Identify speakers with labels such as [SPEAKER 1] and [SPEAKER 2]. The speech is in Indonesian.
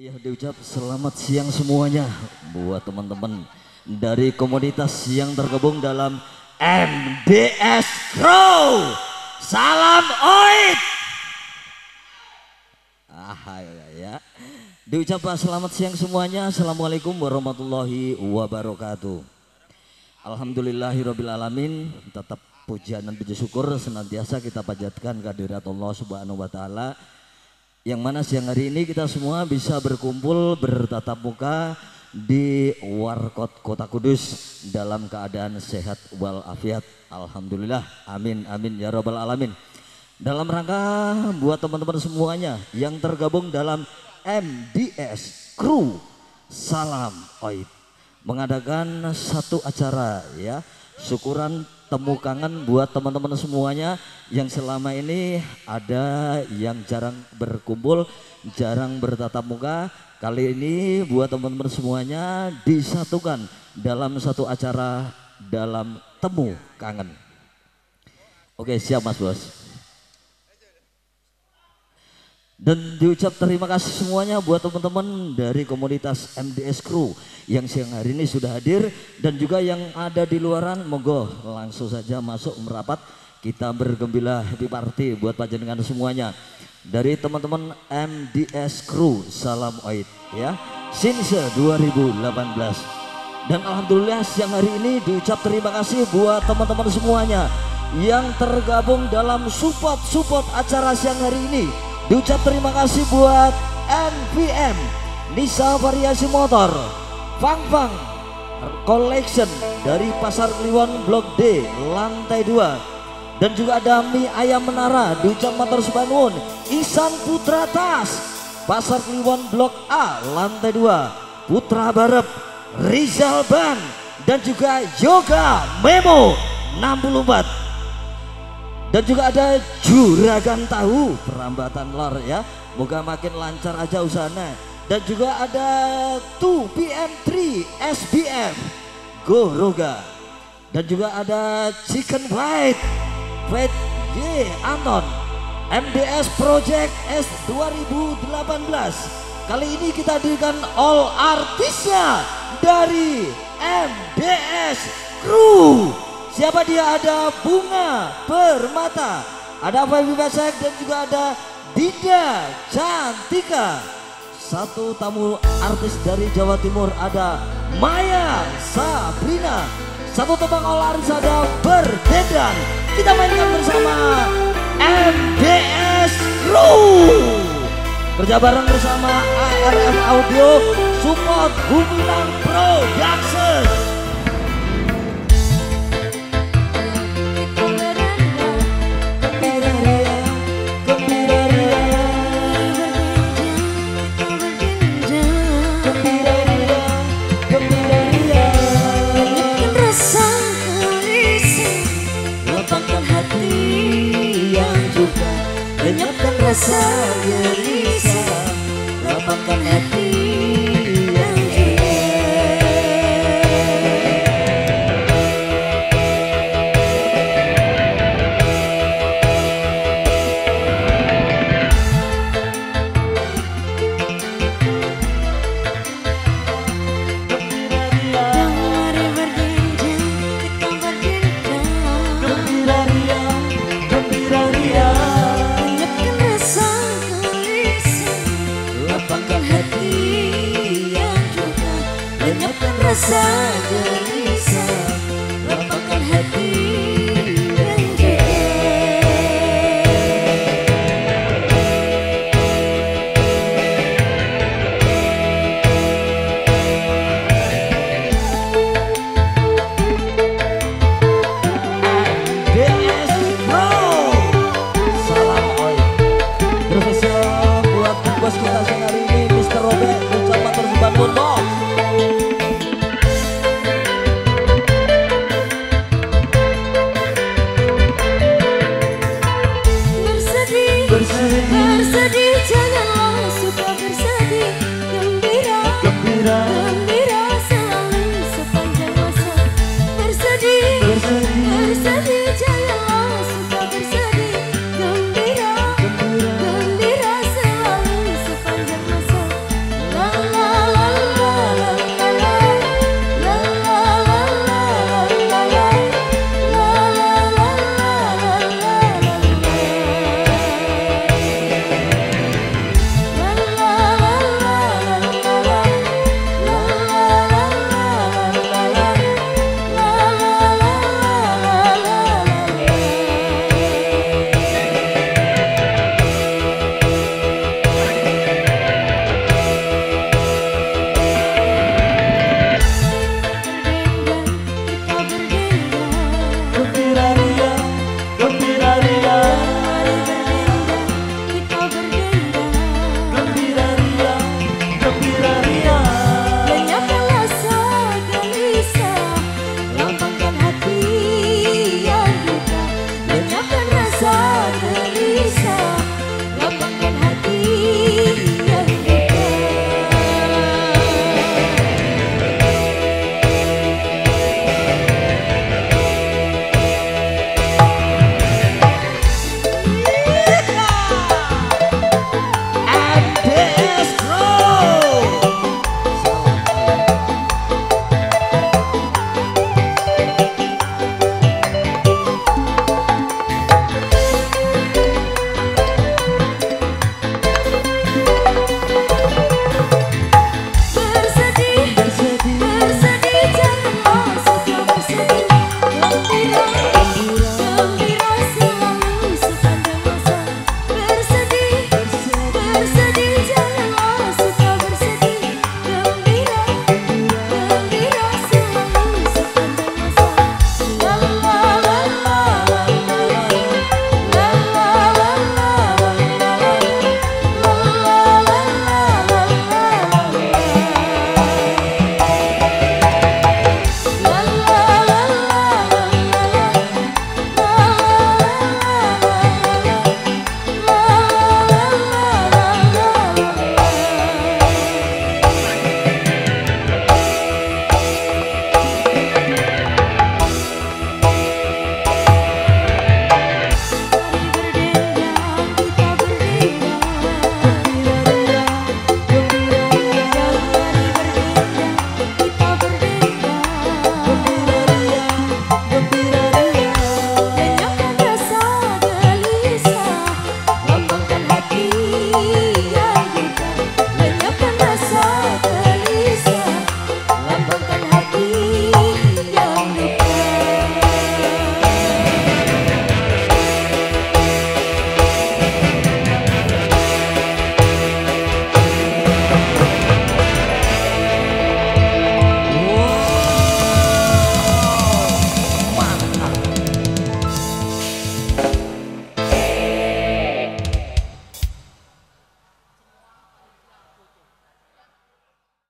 [SPEAKER 1] Iya diucap selamat siang semuanya buat teman-teman dari komunitas yang tergabung dalam MDS Crow. Salam oit. Ah ya, ya. Diucap selamat siang semuanya. Assalamualaikum warahmatullahi wabarakatuh. Alhamdulillahirabbil alamin. Tetap pujian dan puji syukur senantiasa kita panjatkan kehadirat Allah Subhanahu wa taala yang mana siang hari ini kita semua bisa berkumpul bertatap muka di Warkot Kota Kudus dalam keadaan sehat walafiat. Alhamdulillah. Amin amin ya robbal alamin. Dalam rangka buat teman-teman semuanya yang tergabung dalam MDS Crew Salam Oid mengadakan satu acara ya syukuran temu kangen buat teman-teman semuanya yang selama ini ada yang jarang berkumpul, jarang bertatap muka. Kali ini buat teman-teman semuanya disatukan dalam satu acara dalam temu kangen. Oke, siap Mas Bos. Dan diucap terima kasih semuanya buat teman-teman dari komunitas MDS Crew yang siang hari ini sudah hadir dan juga yang ada di luaran. Monggo langsung saja masuk merapat. Kita bergembira happy party buat panjenengan semuanya. Dari teman-teman MDS Crew salam oid ya. Sinse 2018 dan alhamdulillah siang hari ini diucap terima kasih buat teman-teman semuanya yang tergabung dalam support-support acara siang hari ini Diucap terima kasih buat NVM Nisa Variasi Motor Fang Fang Collection dari Pasar Kliwon Blok D lantai 2 dan juga ada mie ayam menara diucap motor Subanun Isan Putra Tas Pasar Kliwon Blok A lantai 2 Putra Barep Rizal Ban dan juga Yoga Memo 64 dan juga ada juragan tahu perambatan lor ya. Moga makin lancar aja usahanya. Dan juga ada 2PM3 SBM Goroga dan juga ada Chicken White White Y Anton. MDS Project S 2018 kali ini kita hadirkan all artisnya dari MDS Crew Siapa dia? Ada Bunga Permata, ada Fabi Basek dan juga ada Dinda Cantika. Satu tamu artis dari Jawa Timur ada Maya Sabrina. Satu tebang olaris ada Berdedan. Kita mainkan bersama MDS Crew. Kerja bareng bersama ARF Audio, support Gumilang Production.
[SPEAKER 2] Rasa gelisah. Lapangkan hati rasa bersedih.